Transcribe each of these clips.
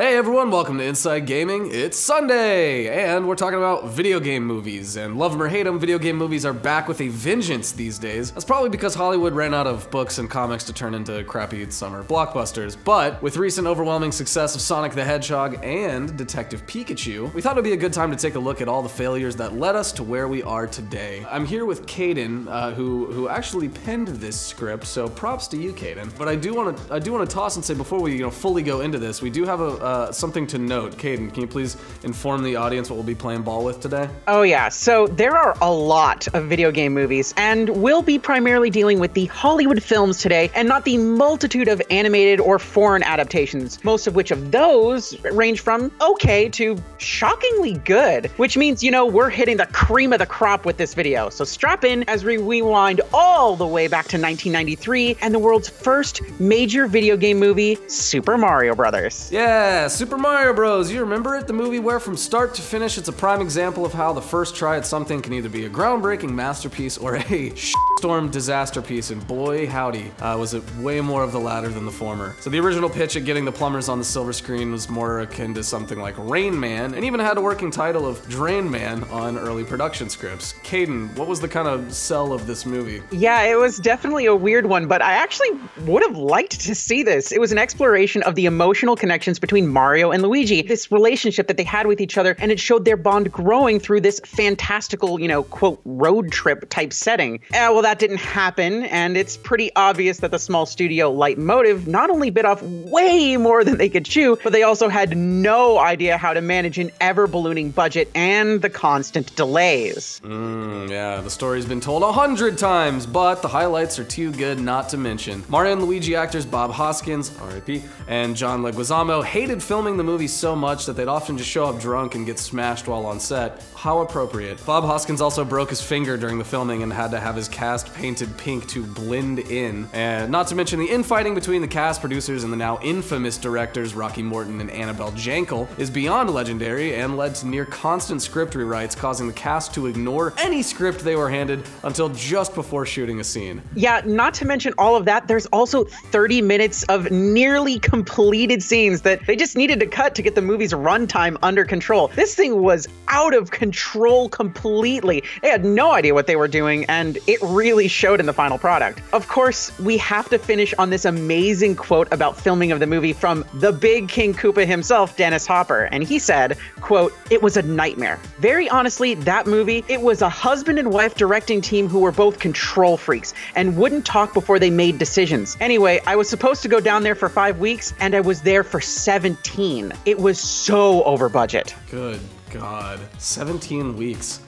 Hey everyone, welcome to Inside Gaming. It's Sunday, and we're talking about video game movies. And love them or hate them, video game movies are back with a vengeance these days. That's probably because Hollywood ran out of books and comics to turn into crappy summer blockbusters. But with recent overwhelming success of Sonic the Hedgehog and Detective Pikachu, we thought it'd be a good time to take a look at all the failures that led us to where we are today. I'm here with Caden, uh, who who actually penned this script, so props to you, Caden. But I do want to I do want to toss and say before we you know fully go into this, we do have a uh, something to note. Caden, can you please inform the audience what we'll be playing ball with today? Oh, yeah. So there are a lot of video game movies, and we'll be primarily dealing with the Hollywood films today and not the multitude of animated or foreign adaptations, most of which of those range from okay to shockingly good, which means, you know, we're hitting the cream of the crop with this video. So strap in as we rewind all the way back to 1993 and the world's first major video game movie, Super Mario Brothers. Yeah, Super Mario Bros. You remember it? The movie where from start to finish it's a prime example of how the first try at something can either be a groundbreaking masterpiece or a storm disaster piece, and boy howdy, uh, was it way more of the latter than the former. So the original pitch at getting the plumbers on the silver screen was more akin to something like Rain Man, and even had a working title of Drain Man on early production scripts. Caden, what was the kind of sell of this movie? Yeah, it was definitely a weird one, but I actually would have liked to see this. It was an exploration of the emotional connections between Mario and Luigi, this relationship that they had with each other, and it showed their bond growing through this fantastical, you know, quote, road trip type setting. Uh, well, that didn't happen, and it's pretty obvious that the small studio Lightmotive not only bit off way more than they could chew, but they also had no idea how to manage an ever ballooning budget and the constant delays. Mm, yeah, the story's been told a hundred times, but the highlights are too good not to mention. Mario and Luigi actors Bob Hoskins, RIP, and John Leguizamo hated filming the movie so much that they'd often just show up drunk and get smashed while on set. How appropriate. Bob Hoskins also broke his finger during the filming and had to have his cast painted pink to blend in. And not to mention the infighting between the cast, producers, and the now infamous directors Rocky Morton and Annabel Jankel is beyond legendary and led to near constant script rewrites, causing the cast to ignore any script they were handed until just before shooting a scene. Yeah, not to mention all of that, there's also 30 minutes of nearly completed scenes that they just needed to cut to get the movie's runtime under control. This thing was out of control completely. They had no idea what they were doing, and it really showed in the final product. Of course, we have to finish on this amazing quote about filming of the movie from the big King Koopa himself, Dennis Hopper, and he said, quote, "It was a nightmare. Very honestly, that movie, it was a husband and wife directing team who were both control freaks and wouldn't talk before they made decisions. Anyway, I was supposed to go down there for 5 weeks and I was there for 17. It was so over budget." Good God. 17 weeks.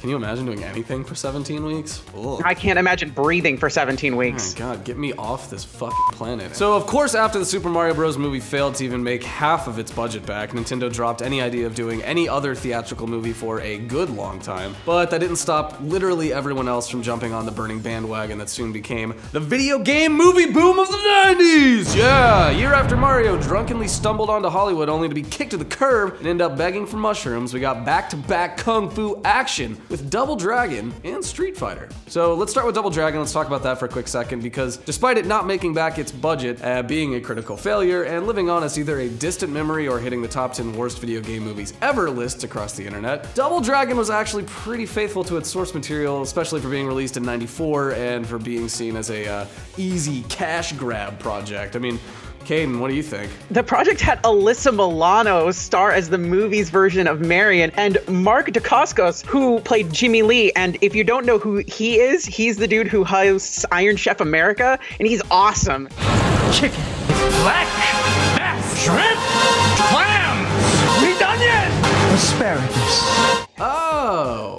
Can you imagine doing anything for 17 weeks? Ugh. I can't imagine breathing for 17 weeks. Oh my god, get me off this fucking planet. So of course after the Super Mario Bros. movie failed to even make half of its budget back, Nintendo dropped any idea of doing any other theatrical movie for a good long time. But that didn't stop literally everyone else from jumping on the burning bandwagon that soon became the video game movie boom of the 90s! Yeah, year after Mario drunkenly stumbled onto Hollywood only to be kicked to the curb and end up begging for mushrooms, we got back-to-back kung fu action with Double Dragon and Street Fighter. So let's start with Double Dragon. Let's talk about that for a quick second because despite it not making back its budget, uh, being a critical failure, and living on as either a distant memory or hitting the top 10 worst video game movies ever lists across the internet, Double Dragon was actually pretty faithful to its source material, especially for being released in 94 and for being seen as a uh, easy cash grab project. I mean, Caden, what do you think? The project had Alyssa Milano star as the movie's version of Marion and Mark Dacascos, who played Jimmy Lee. And if you don't know who he is, he's the dude who hosts Iron Chef America, and he's awesome. Chicken, black, bass, shrimp, clams. We done yet? Asparagus. Oh!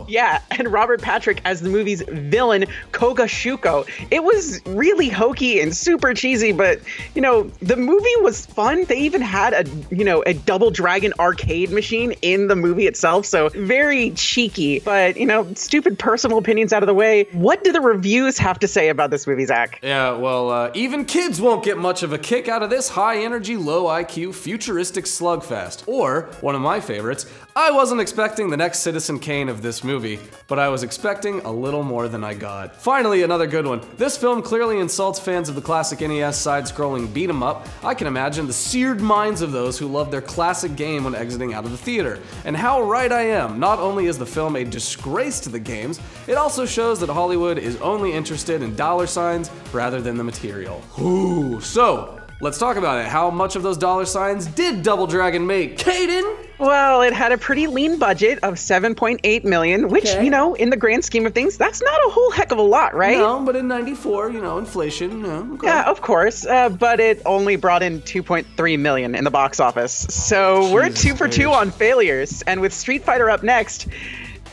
Yeah, and Robert Patrick as the movie's villain, Koga Shuko. It was really hokey and super cheesy, but you know, the movie was fun. They even had a you know a Double Dragon arcade machine in the movie itself, so very cheeky. But you know, stupid personal opinions out of the way. What do the reviews have to say about this movie, Zach? Yeah, well, uh, even kids won't get much of a kick out of this high energy, low IQ, futuristic slugfest. Or, one of my favorites, I wasn't expecting the next Citizen Kane of this movie. Movie, but I was expecting a little more than I got. Finally, another good one. This film clearly insults fans of the classic NES side-scrolling beat 'em up. I can imagine the seared minds of those who loved their classic game when exiting out of the theater. And how right I am. Not only is the film a disgrace to the games, it also shows that Hollywood is only interested in dollar signs rather than the material. Ooh, so Let's talk about it. How much of those dollar signs did Double Dragon make? Caden? Well, it had a pretty lean budget of 7.8 million, which, Okay. you know, in the grand scheme of things, that's not a whole heck of a lot, right? No, but in 94, you know, inflation, no, okay. Yeah, of course, uh, but it only brought in 2.3 million in the box office. So we're two for two on failures, and with Street Fighter up next,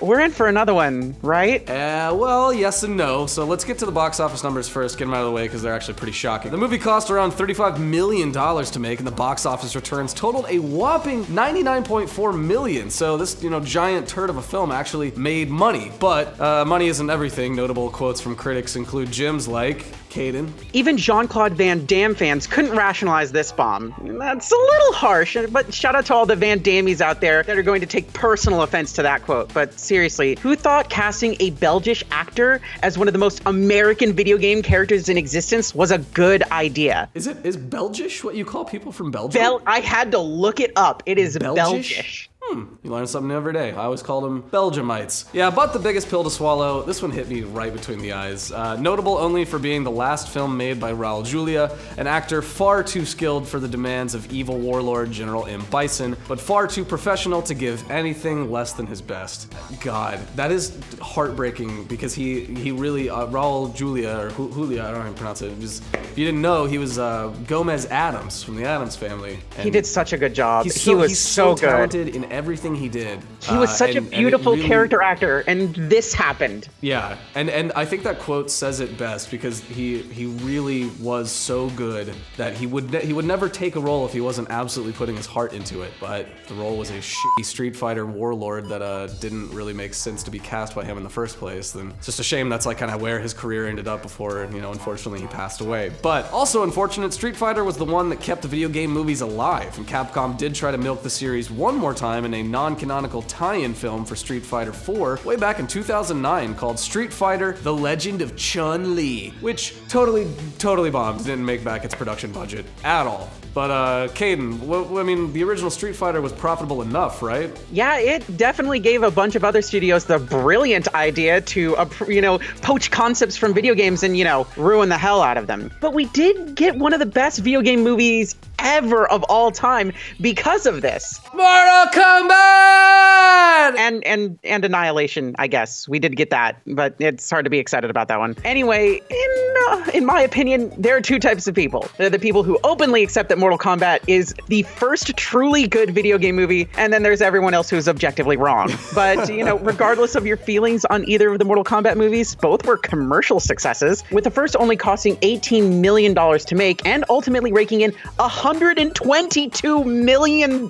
we're in for another one, right? Uh, well, yes and no. So let's get to the box office numbers first, get them out of the way because they're actually pretty shocking. The movie cost around $35 million to make, and the box office returns totaled a whopping 99.4 million. So this, you know, giant turd of a film actually made money. But uh, money isn't everything. Notable quotes from critics include Jim's like, Caden, Even Jean Claude Van Damme fans couldn't rationalize this bomb. That's a little harsh, but shout out to all the Van Dammies out there that are going to take personal offense to that quote. But seriously, who thought casting a Belgish actor as one of the most American video game characters in existence was a good idea? is it is Belgish what you call people from Belgium? Bel- I had to look it up. It is Belgish? Belgish. Hmm, you learn something new every day. I always called them Belgiumites. Yeah, but the biggest pill to swallow, this one hit me right between the eyes. Uh, notable only for being the last film made by Raul Julia, an actor far too skilled for the demands of evil warlord General M. Bison, but far too professional to give anything less than his best. God, that is heartbreaking because he he really, uh, Raul Julia, or Ju- Julia, I don't know how to pronounce it. was, if you didn't know, he was uh, Gomez Addams from the Addams family. He did such a good job. He's he was he's so, good. talented in everything he did. He was Uh, such and- a beautiful really- character actor, and this happened. Yeah, and and I think that quote says it best because he he really was so good that he would he would never take a role if he wasn't absolutely putting his heart into it. But the role was a shitty Street Fighter warlord that uh didn't really make sense to be cast by him in the first place. Then it's just a shame that's like kind of where his career ended up before you know unfortunately he passed away. But also unfortunate, Street Fighter was the one that kept the video game movies alive, and Capcom did try to milk the series one more time in a non-canonical tie-in film for Street Fighter 4 way back in 2009 called Street Fighter: The Legend of Chun-Li, which totally totally bombed. Didn't make back its production budget at all. But uh Caden, wh- I mean, the original Street Fighter was profitable enough, right? Yeah, it definitely gave a bunch of other studios the brilliant idea to, uh, you know, poach concepts from video games and, you know, ruin the hell out of them. But we did get one of the best video game movies ever of all time because of this. Mortal Kombat! And and and Annihilation, I guess. We did get that, but it's hard to be excited about that one. Anyway, in uh, in my opinion, there are two types of people. They're the people who openly accept that Mortal Kombat is the first truly good video game movie, and then there's everyone else who's objectively wrong. But, you know, regardless of your feelings on either of the Mortal Kombat movies, both were commercial successes, with the first only costing $18 million to make and ultimately raking in $122 million.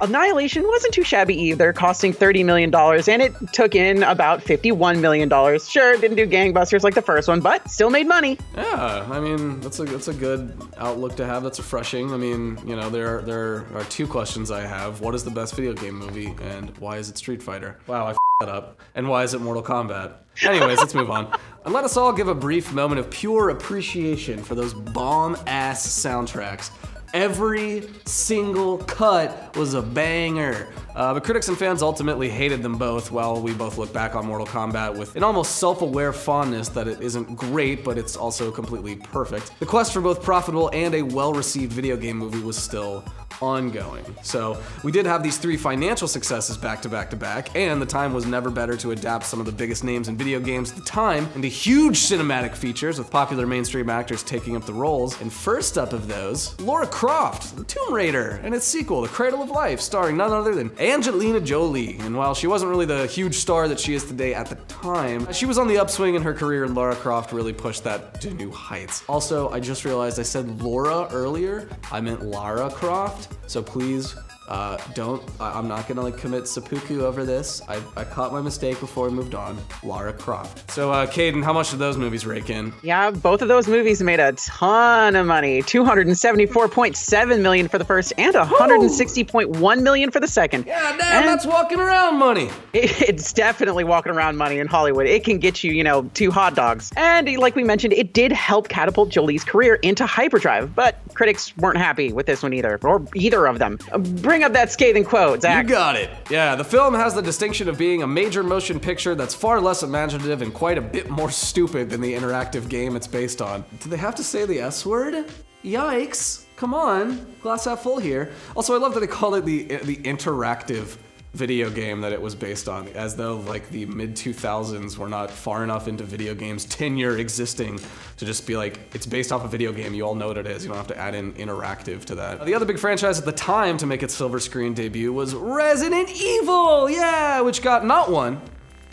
Annihilation wasn't too shabby either, costing $30 million, and it took in about $51 million. Sure, it didn't do gangbusters like the first one, but still made money. Yeah, I mean that's a that's a good outlook to have. That's I mean, you know, there are, there are two questions I have. What is the best video game movie, and why is it Street Fighter? Wow, I f- that up. And why is it Mortal Kombat? Anyways, let's move on. And let us all give a brief moment of pure appreciation for those bomb ass soundtracks. Every single cut was a banger. Uh, but critics and fans ultimately hated them both, while we both look back on Mortal Kombat with an almost self aware fondness that it isn't great, but it's also completely perfect. The quest for both profitable and a well received video game movie was still ongoing. So we did have these three financial successes back to back to back, and the time was never better to adapt some of the biggest names in video games at the time into huge cinematic features with popular mainstream actors taking up the roles. And first up of those, Laura Croft, the Tomb Raider, and its sequel, The Cradle of Life, starring none other than Angelina Jolie. And while she wasn't really the huge star that she is today at the time, she was on the upswing in her career, and Laura Croft really pushed that to new heights. Also, I just realized I said Laura earlier. I meant Lara Croft. So please Uh, don't, I, I'm not gonna like commit seppuku over this. I, I caught my mistake before we moved on. Lara Croft. So, uh, Caden, how much did those movies rake in? Yeah, both of those movies made a ton of money. 274.7 million for the first and 160.1 million for the second. Yeah, damn, And- that's walking around money. It- It's definitely walking around money in Hollywood. It can get you, you know, two hot dogs. And like we mentioned, it did help catapult Jolie's career into hyperdrive, but critics weren't happy with this one either, or either of them. Uh, Bring up that scathing quote, Zach. You got it. Yeah, the film has the distinction of being a major motion picture that's far less imaginative and quite a bit more stupid than the interactive game it's based on. Do they have to say the S word? Yikes. Come on. Glass half full here. Also, I love that they call it the the interactive video game that it was based on, as though like the mid 2000s were not far enough into video games tenure existing to just be like, it's based off a video game, you all know what it is, you don't have to add in interactive to that. The other big franchise at the time to make its silver screen debut was Resident Evil, yeah, which got not one,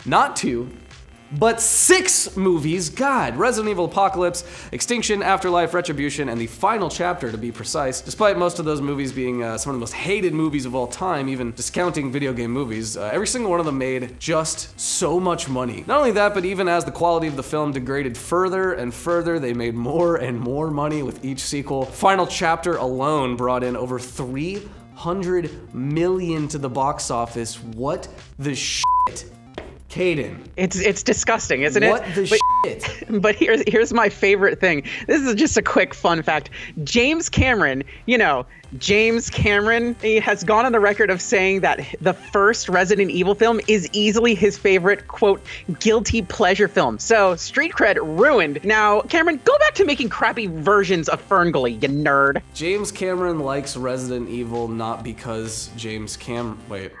not two, but six movies. God, Resident Evil Apocalypse, Extinction, Afterlife, Retribution, and the final chapter to be precise. Despite most of those movies being uh, some of the most hated movies of all time, even discounting video game movies, uh, every single one of them made just so much money. Not only that, but even as the quality of the film degraded further and further, they made more and more money with each sequel. Final chapter alone brought in over 300 million to the box office. What the shit? Caden. It's it's disgusting, isn't it? What the But- shit? But here's here's my favorite thing. This is just a quick fun fact. James Cameron, you know, James Cameron he has gone on the record of saying that the first Resident Evil film is easily his favorite quote guilty pleasure film. So street cred ruined. Now, Cameron, go back to making crappy versions of Ferngully, you nerd. James Cameron likes Resident Evil not because James Cam. Wait.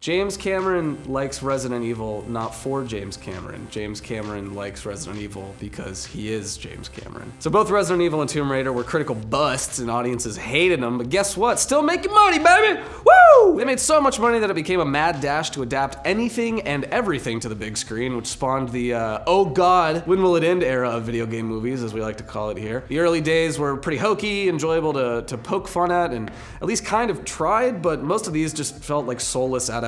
James Cameron likes Resident Evil not for James Cameron. James Cameron likes Resident Evil because he is James Cameron. So both Resident Evil and Tomb Raider were critical busts and audiences hated them, but guess what? Still making money, baby! Woo! They made so much money that it became a mad dash to adapt anything and everything to the big screen, which spawned the uh, oh god, when will it end era of video game movies, as we like to call it here. The early days were pretty hokey, enjoyable to, to poke fun at, and at least kind of tried, but most of these just felt like soulless adaptations.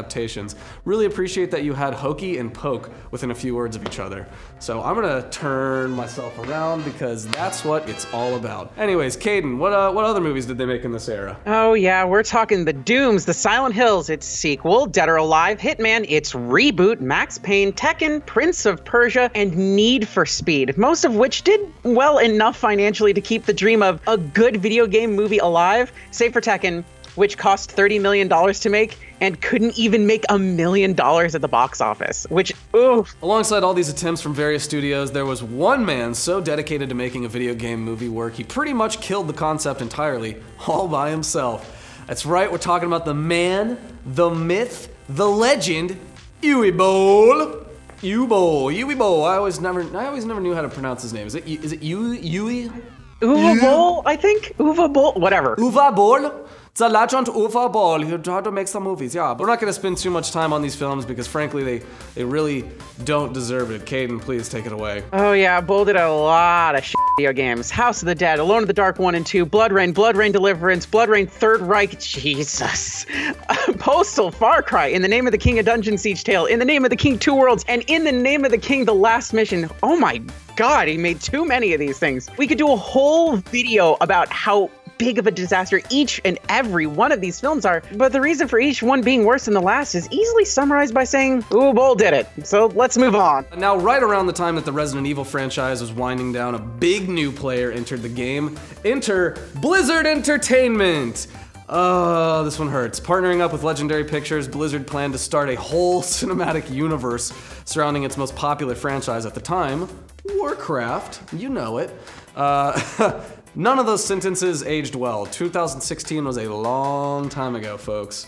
Really appreciate that you had hokey and poke within a few words of each other. So I'm gonna turn myself around because that's what it's all about. Anyways, Caden, what uh, what other movies did they make in this era? Oh yeah, we're talking the Dooms, the Silent Hills, its sequel, Dead or Alive, Hitman, its reboot, Max Payne, Tekken, Prince of Persia, and Need for Speed. Most of which did well enough financially to keep the dream of a good video game movie alive, save for Tekken, which cost $30 million to make and couldn't even make a million dollars at the box office. Which, oof. Alongside all these attempts from various studios, there was one man so dedicated to making a video game movie work, he pretty much killed the concept entirely, all by himself. That's right, we're talking about the man, the myth, the legend, Uwe Boll. Boll, Uwe Boll. I always never, I always never knew how to pronounce his name. Is it, is it Uwe, Uwe? Uwe Boll, I think? Uwe Boll, whatever. Uwe Boll? The legend Uwe Boll He tried to make some movies, yeah. But we're not going to spend too much time on these films because, frankly, they, they really don't deserve it. Caden, please take it away. Oh yeah, Bull did a lot of video games. House of the Dead, Alone in the Dark 1 and 2, BloodRayne, Blood Rain Deliverance, BloodRayne Third Reich, Jesus. Postal, Far Cry, In the Name of the King, A Dungeon Siege Tale, In the Name of the King, Two Worlds, and In the Name of the King, The Last Mission. Oh my god, he made too many of these things. We could do a whole video about how big of a disaster each and every one of these films are, but the reason for each one being worse than the last is easily summarized by saying, Ooh, Bull did it. So let's move on. Now, right around the time that the Resident Evil franchise was winding down, a big new player entered the game. Enter Blizzard Entertainment! Oh, this one hurts. Partnering up with Legendary Pictures, Blizzard planned to start a whole cinematic universe surrounding its most popular franchise at the time, Warcraft. You know it. Uh, none of those sentences aged well. 2016 was a long time ago, folks.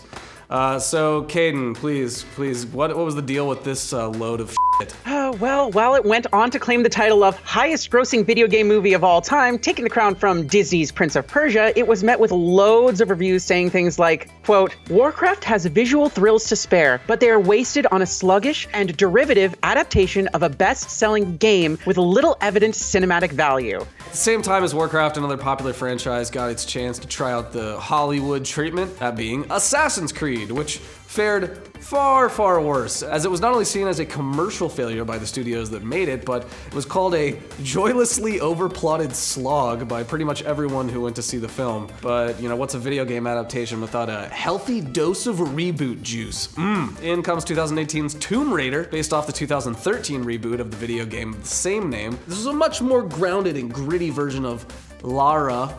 Uh, so, Caden, please, please, what, what was the deal with this uh, load of? Uh, well, while it went on to claim the title of highest grossing video game movie of all time, taking the crown from Disney's Prince of Persia, it was met with loads of reviews saying things like, quote, Warcraft has visual thrills to spare, but they are wasted on a sluggish and derivative adaptation of a best-selling game with little evident cinematic value. At the same time as Warcraft, another popular franchise got its chance to try out the Hollywood treatment, that being Assassin's Creed, which fared far, far worse, as it was not only seen as a commercial failure by the studios that made it, but it was called a joylessly overplotted slog by pretty much everyone who went to see the film. But, you know, what's a video game adaptation without a healthy dose of reboot juice? Mmm. In comes 2018's Tomb Raider, based off the 2013 reboot of the video game of the same name. This is a much more grounded and gritty version of Lara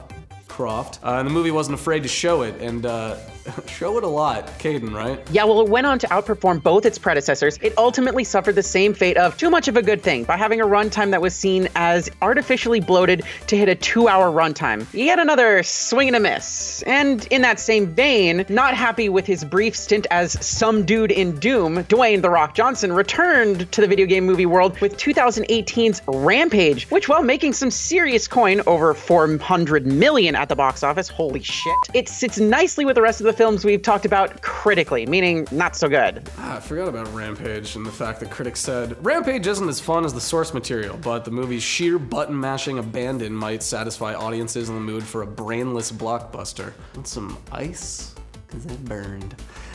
Croft, uh, and the movie wasn't afraid to show it, and uh, show it a lot. Caden, right? Yeah, well, it went on to outperform both its predecessors. It ultimately suffered the same fate of too much of a good thing by having a runtime that was seen as artificially bloated to hit a two hour runtime. Yet another swing and a miss. And in that same vein, not happy with his brief stint as some dude in Doom, Dwayne The Rock Johnson returned to the video game movie world with 2018's Rampage, which, while making some serious coin, over 400 million at the box office, holy shit, it sits nicely with the rest of the films we've talked about critically, meaning not so good. Ah, I forgot about Rampage and the fact that critics said Rampage isn't as fun as the source material, but the movie's sheer button mashing abandon might satisfy audiences in the mood for a brainless blockbuster. Want some ice? Cause I burned.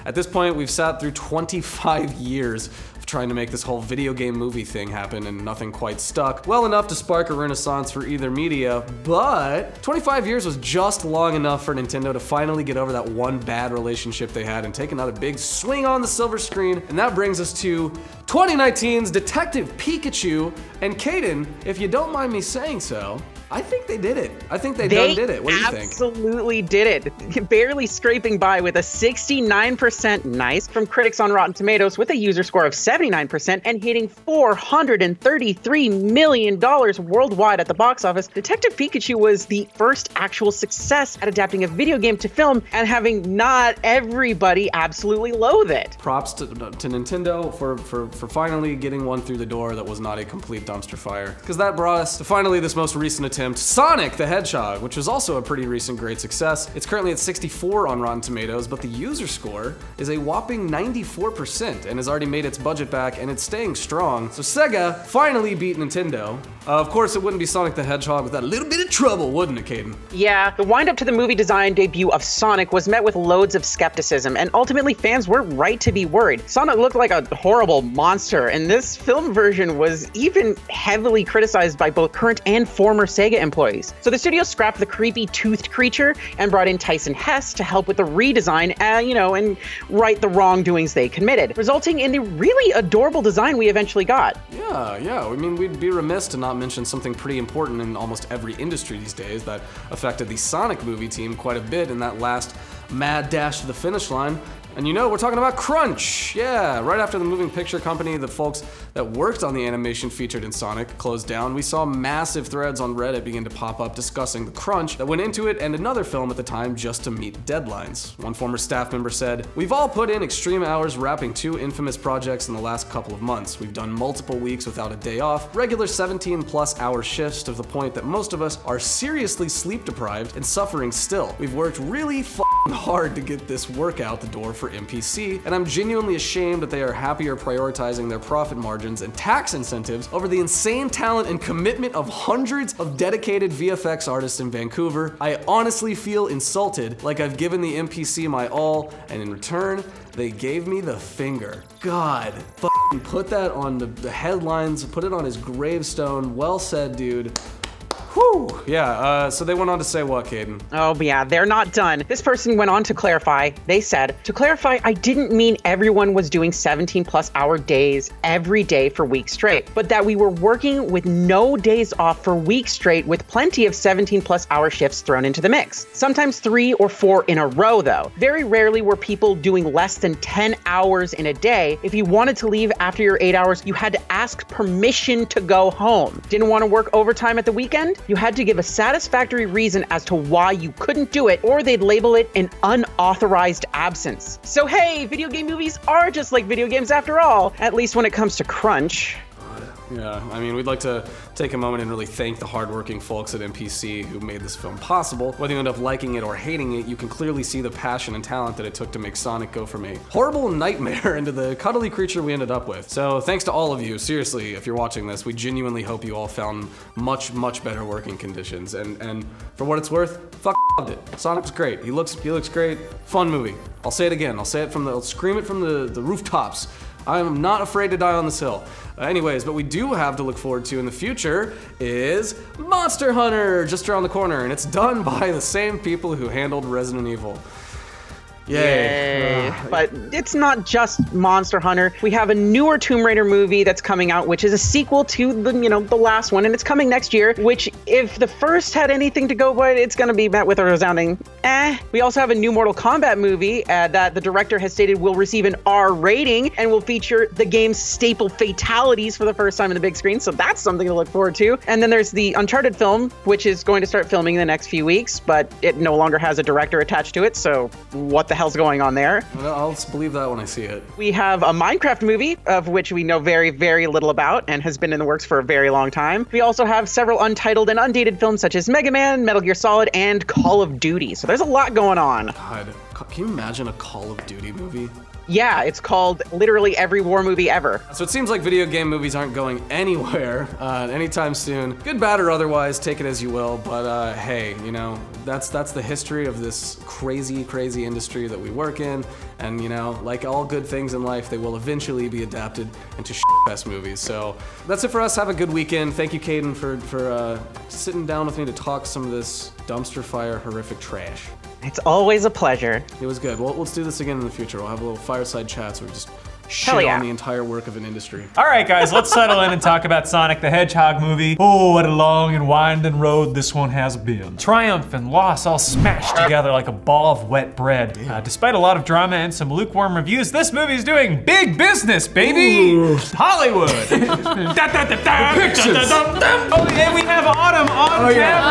At this point, we've sat through 25 years of trying to make this whole video game movie thing happen and nothing quite stuck. Well enough to spark a renaissance for either media, but 25 years was just long enough for Nintendo to finally get over that one bad relationship they had and take another big swing on the silver screen. And that brings us to 2019's Detective Pikachu. And Caden, if you don't mind me saying so, I think they did it. I think they, They did it. What do you think? absolutely did it. Barely scraping by with a 69% nice from critics on Rotten Tomatoes with a user score of 79% and hitting $433 million worldwide at the box office. Detective Pikachu was the first actual success at adapting a video game to film and having not everybody absolutely loathe it. Props to, to Nintendo for, for, for finally getting one through the door that was not a complete dumpster fire. Because that brought us to finally this most recent attempt, Sonic the Hedgehog, which was also a pretty recent great success. It's currently at 64 on Rotten Tomatoes, but the user score is a whopping 94% and has already made its budget back and it's staying strong. So Sega finally beat Nintendo. Uh, of course, it wouldn't be Sonic the Hedgehog without a little bit of trouble, wouldn't it, Caden? Yeah, the wind up to the movie design debut of Sonic was met with loads of skepticism, and ultimately fans were right to be worried. Sonic looked like a horrible monster, and this film version was even heavily criticized by both current and former Sega employees. So the studio scrapped the creepy toothed creature and brought in Tyson Hesse to help with the redesign, uh, you know, and right the wrongdoings they committed, resulting in the really adorable design we eventually got. Yeah, yeah. I mean, we'd be remiss to not mention something pretty important in almost every industry these days that affected the Sonic movie team quite a bit in that last mad dash to the finish line. And you know, we're talking about Crunch. Yeah, right after the moving picture company, the folks that worked on the animation featured in Sonic, closed down, we saw massive threads on Reddit begin to pop up discussing the crunch that went into it and another film at the time just to meet deadlines. One former staff member said, We've all put in extreme hours wrapping two infamous projects in the last couple of months. We've done multiple weeks without a day off, regular 17 plus hour shifts to the point that most of us are seriously sleep deprived and suffering still. We've worked really hard to get this work out the door for MPC, and I'm genuinely ashamed that they are happier prioritizing their profit margins and tax incentives over the insane talent and commitment of hundreds of dedicated VFX artists in Vancouver. I honestly feel insulted, like I've given the MPC my all, and in return, they gave me the finger. God, put that on the, the headlines, put it on his gravestone. Well said, dude. Whew. Yeah, uh, so they went on to say what, Caden? Oh, yeah, they're not done. This person went on to clarify. They said, To clarify, I didn't mean everyone was doing 17 plus hour days every day for weeks straight, but that we were working with no days off for weeks straight with plenty of 17 plus hour shifts thrown into the mix. Sometimes three or four in a row, though. Very rarely were people doing less than 10 hours in a day. If you wanted to leave after your eight hours, you had to ask permission to go home. Didn't want to work overtime at the weekend? You had to give a satisfactory reason as to why you couldn't do it, or they'd label it an unauthorized absence. So, hey, video game movies are just like video games after all, at least when it comes to crunch. Yeah, I mean, we'd like to take a moment and really thank the hardworking folks at MPC who made this film possible. Whether you end up liking it or hating it, you can clearly see the passion and talent that it took to make Sonic go from a horrible nightmare into the cuddly creature we ended up with. So thanks to all of you, seriously, if you're watching this, we genuinely hope you all found much, much better working conditions. And and for what it's worth, fuck loved it. Sonic's great. He looks he looks great. Fun movie. I'll say it again. I'll say it from the I'll scream it from the, the rooftops. I'm not afraid to die on this hill. Uh, anyways, what we do have to look forward to in the future is Monster Hunter, just around the corner, and it's done by the same people who handled Resident Evil. Yay. Yay. But it's not just Monster Hunter. We have a newer Tomb Raider movie that's coming out, which is a sequel to the, you know, the last one, and it's coming next year, which if the first had anything to go by, it's gonna be met with a resounding eh. We also have a new Mortal Kombat movie uh, that the director has stated will receive an R rating and will feature the game's staple fatalities for the first time in the big screen, so that's something to look forward to. And then there's the Uncharted film, which is going to start filming in the next few weeks, but it no longer has a director attached to it, so what the hell's going on there? I'll believe that when I see it. We have a Minecraft movie, of which we know very, very little about and has been in the works for a very long time. We also have several untitled and undated films such as Mega Man, Metal Gear Solid, and Call of Duty. So there's a lot going on. God, can you imagine a Call of Duty movie? Yeah, it's called literally every war movie ever. So it seems like video game movies aren't going anywhere uh, anytime soon. Good, bad, or otherwise, take it as you will. But uh, hey, you know that's that's the history of this crazy, crazy industry that we work in. And you know, like all good things in life, they will eventually be adapted into best movies. So that's it for us. Have a good weekend. Thank you, Caden, for for uh, sitting down with me to talk some of this dumpster fire horrific trash. It's always a pleasure. It was good. Well, let's do this again in the future. We'll have a little fireside chat so we just shit yeah. on the entire work of an industry. All right, guys, let's settle in and talk about Sonic the Hedgehog movie. Oh, what a long and winding road this one has been. Triumph and loss all smashed together like a ball of wet bread. Uh, despite a lot of drama and some lukewarm reviews, this movie is doing big business, baby! Ooh. Hollywood! da, da, da, oh, we have Autumn on oh, camera! Yeah.